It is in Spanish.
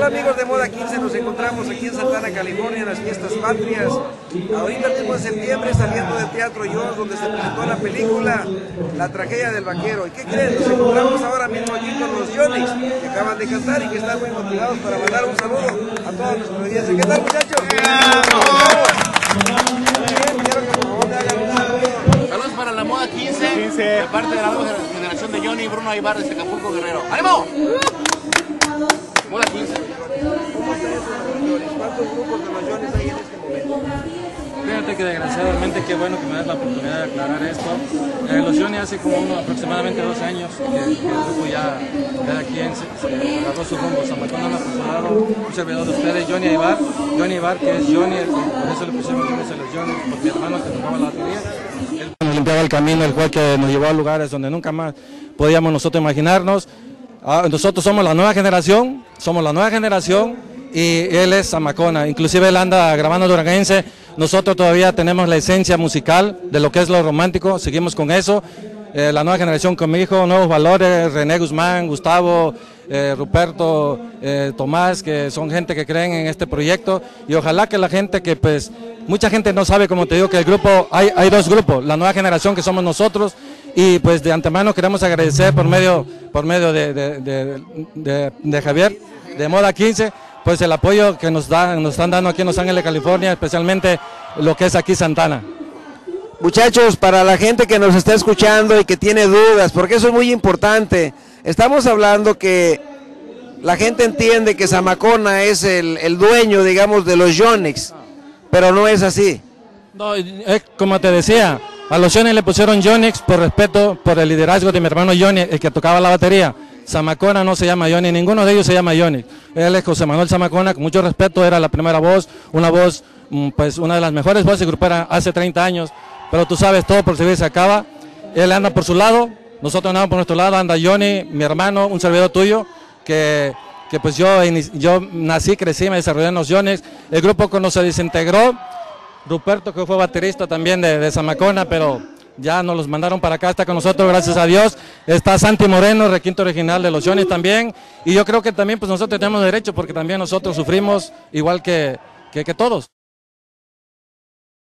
tal amigos de Moda 15? Nos encontramos aquí en Santana, California, en las fiestas patrias. Ahorita mismo en septiembre saliendo del Teatro Jones, donde se presentó la película La tragedia del vaquero. ¿Y qué creen? Nos encontramos ahora mismo aquí con los Jones, que acaban de cantar y que están muy motivados para mandar un saludo a todos nuestros audiencia. ¿Qué tal muchachos? Saludos para la moda 15, de parte de la nueva generación de Johnny y Bruno Aybar de Acapulco Guerrero. ¡Ánimo! Moda 15. ¿Cuántos grupos de los Jones hay en este momento? Fíjate que desgraciadamente qué bueno que me das la oportunidad de aclarar esto. Eh, los Johnny hace como uno, aproximadamente dos años que, el grupo ya cada quien se, se agarró su rumbo. Zamacona me ha postulado un servidor de ustedes, Johnny Ibar. Johnny Ibar que es Johnny, el- por eso le pusimos Johnny a los Johnny, porque mi hermano que tocaba la batería. Él nos limpiaba el camino, el cual que nos llevó a lugares donde nunca más podíamos nosotros imaginarnos. Ah, nosotros somos la nueva generación, somos la nueva generación y él es Zamacona. Inclusive él anda grabando duranguense. Nosotros todavía tenemos la esencia musical de lo que es lo romántico, seguimos con eso. Eh, la nueva generación con mi hijo, nuevos valores, René Guzmán, Gustavo, eh, Ruperto, eh, Tomás, que son gente que creen en este proyecto y ojalá que la gente que pues mucha gente no sabe, como te digo, que el grupo, hay, hay dos grupos, la nueva generación que somos nosotros y pues de antemano queremos agradecer por medio, por medio de- de- de Javier, de Moda 15, pues el apoyo que nos, da, nos están dando aquí en Los Ángeles, California, especialmente lo que es aquí Santana. Muchachos, para la gente que nos está escuchando y que tiene dudas, porque eso es muy importante, estamos hablando que la gente entiende que Zamacona es el, el dueño, digamos, de los Yonix, pero no es así. No, es como te decía, a los Johnny le pusieron Jonix por respeto, por el liderazgo de mi hermano Johnny, el que tocaba la batería. Zamacona no se llama Johnny, ninguno de ellos se llama Johnny. Él es José Manuel Zamacona, con mucho respeto, era la primera voz, una voz, mm, pues una de las mejores voces gruperas hace 30 años, pero tú sabes, todo por servir se acaba. Él anda por su lado, nosotros andamos por nuestro lado, anda Johnny, mi hermano, un servidor tuyo, que, que pues yo, yo nací, crecí, me desarrollé en los Johnny's. El grupo cuando se desintegró, Ruperto, que fue baterista también de, de Zamacona, pero ya nos los mandaron para acá, está con nosotros, gracias a Dios. Está Santi Moreno, requinto original de los Johnny también. Y yo creo que también pues nosotros tenemos derecho, porque también nosotros sufrimos igual que, que, que todos.